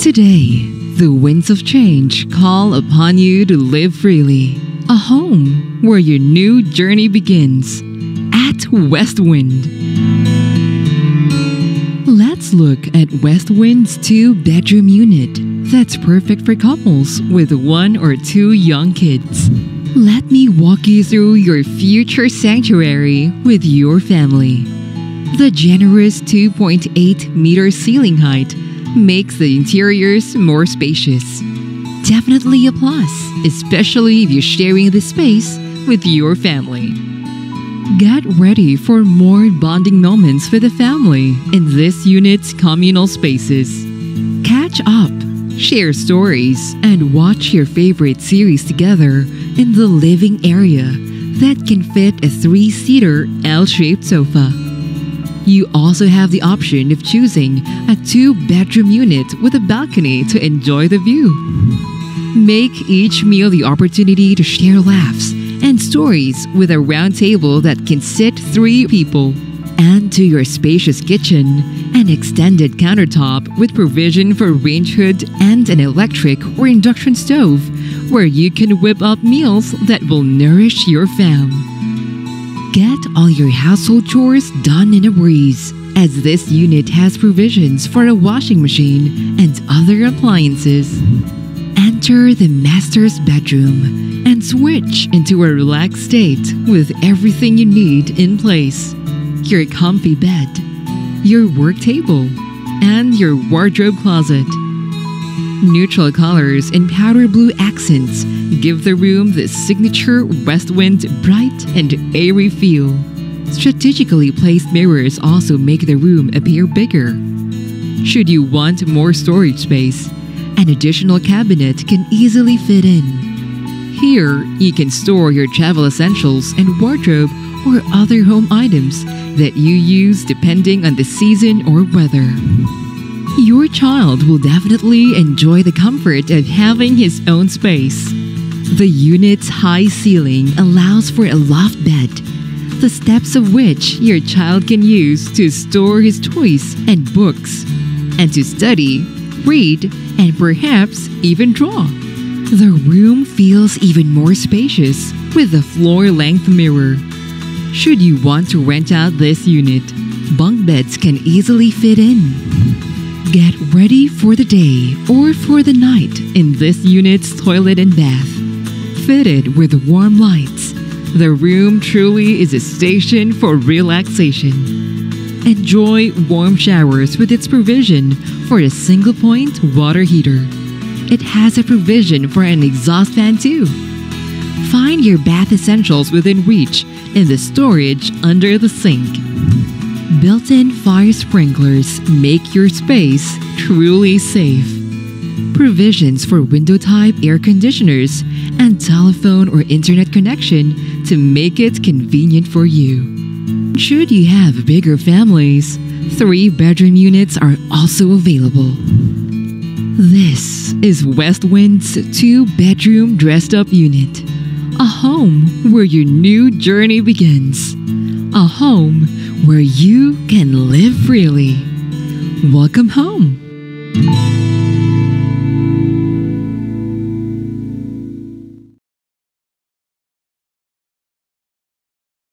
Today, the winds of change call upon you to live freely. A home where your new journey begins at Westwind. Let's look at Westwind's two bedroom unit that's perfect for couples with one or two young kids. Let me walk you through your future sanctuary with your family. The generous 2.8 meter ceiling height makes the interiors more spacious. Definitely a plus, especially if you're sharing the space with your family. Get ready for more bonding moments with the family in this unit's communal spaces. Catch up, share stories, and watch your favorite series together in the living area that can fit a three seater L shaped sofa. You also have the option of choosing a two bedroom unit with a balcony to enjoy the view. Make each meal the opportunity to share laughs and stories with a round table that can sit three people. And to your spacious kitchen, an extended countertop with provision for range hood and an electric or induction stove where you can whip up meals that will nourish your fam. Get all your household chores done in a breeze, as this unit has provisions for a washing machine and other appliances. Enter the master's bedroom and switch into a relaxed state with everything you need in place your comfy bed, your work table, and your wardrobe closet. Neutral colors and powder blue accents give the room the signature Westwind bright and airy feel. Strategically placed mirrors also make the room appear bigger. Should you want more storage space, an additional cabinet can easily fit in. Here, you can store your travel essentials and wardrobe or other home items that you use depending on the season or weather. Your child will definitely enjoy the comfort of having his own space. The unit's high ceiling allows for a loft bed, the steps of which your child can use to store his toys and books, and to study, read, and perhaps even draw. The room feels even more spacious with a floor length mirror. Should you want to rent out this unit, bunk beds can easily fit in. Get ready for the day or for the night in this unit's toilet and bath. Fitted with warm lights, the room truly is a station for relaxation. Enjoy warm showers with its provision for a single point water heater. It has a provision for an exhaust fan too. Find your bath essentials within reach in the storage under the sink. Built in fire sprinklers make your space truly safe. Provisions for window type air conditioners and telephone or internet connection to make it convenient for you. Should you have bigger families, three bedroom units are also available. This is Westwind's two bedroom dressed up unit. A home where your new journey begins. A home where you can live freely. Welcome home.